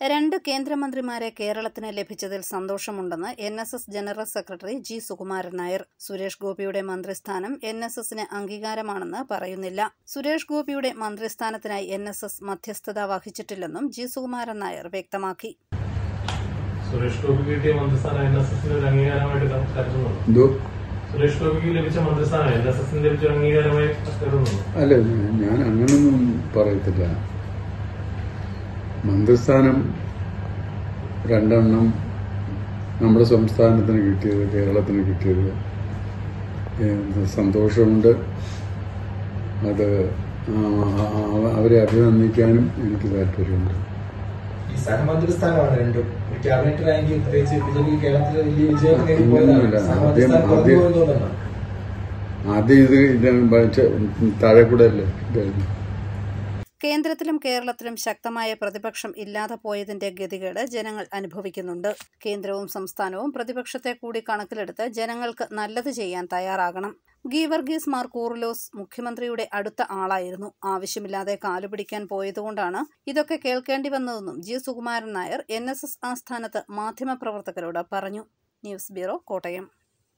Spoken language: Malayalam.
രണ്ട് കേന്ദ്രമന്ത്രിമാരെ കേരളത്തിന് ലഭിച്ചതിൽ സന്തോഷമുണ്ടെന്ന് N S S general secretary G Sukumaran Nair. Suresh ഗോപിയുടെ മന്ത്രിസ്ഥാനം എൻ എസ് എസിന് അംഗീകാരമാണെന്ന് പറയുന്നില്ല. സുരേഷ് ഗോപിയുടെ മന്ത്രിസ്ഥാനത്തിനായി എൻ എസ് എസ് മധ്യസ്ഥത വഹിച്ചിട്ടില്ലെന്നും ജി സുകുമാരൻ നായർ വ്യക്തമാക്കി. സുരേഷ് ഗോപിക്ക് കിട്ടിയ മന്ത്രിസ്ഥാനം എൻ എസ് എസിന്റെ ഒരു അംഗീകാരമായിട്ട് കരുതുന്നുണ്ട്? സുരേഷ് ഗോപിക്ക് ലഭിച്ച മന്ത്രിസ്ഥാനം എൻ എസ് എസിന് ലഭിച്ച അംഗീകാരമായി കരുതുന്നുണ്ട്? അല്ല ഞാൻ അങ്ങനൊന്നും പറയത്തില്ല. മന്ത്രിസ്ഥാനം രണ്ടെണ്ണം നമ്മുടെ സംസ്ഥാനത്തിന് കിട്ടിയത് കേരളത്തിന് കിട്ടിയത്. സന്തോഷമുണ്ട്. അത് അവരെ അഭിനന്ദിക്കാനും എനിക്ക് താല്പര്യമുണ്ട്. ആദ്യം- ഇത് താഴെക്കൂടെ താഴെ കൂടെ അല്ലേ? കേന്ദ്രത്തിലും കേരളത്തിലും ശക്തമായ പ്രതിപക്ഷം ഇല്ലാതെ പോയതിന്റെ ഗതികേട് ജനങ്ങൾ അനുഭവിക്കുന്നുണ്ട്. കേന്ദ്രവും സംസ്ഥാനവും പ്രതിപക്ഷത്തെ കൂടി കണക്കിലെടുത്ത് ജനങ്ങൾക്ക് നല്ലത് ചെയ്യാൻ തയ്യാറാകണം. ഗീവർഗീസ് മാർ മുഖ്യമന്ത്രിയുടെ അടുത്ത ആളായിരുന്നു. ആവശ്യമില്ലാതെ കാലുപിടിക്കാൻ പോയതുകൊണ്ടാണ് ഇതൊക്കെ കേൾക്കേണ്ടി വന്നതെന്നും ജി സുകുമാരൻ നായർ എൻ ആസ്ഥാനത്ത് മാധ്യമപ്രവർത്തകരോട് പറഞ്ഞു. News bureau Kottayam.